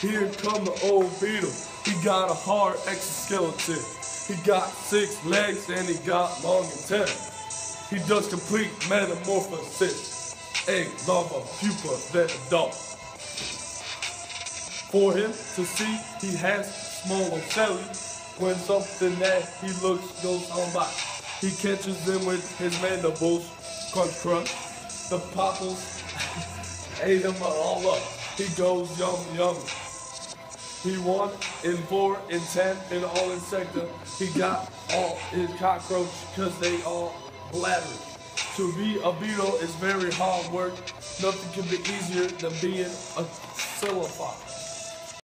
Here come the old beetle. He got a hard exoskeleton. He got six legs and he got long antennae. He does complete metamorphosis. Egg, larva, pupa, then adult. For him to see, he has small ocelli. When something that he looks goes on by, he catches them with his mandibles. Crunch, crunch. The popples ate them all up. He goes yum yum. He won in four, in ten, in all insecta. He got all his cockroach because they all bladder. To be a beetle is very hard work. Nothing can be easier than being a cellophile.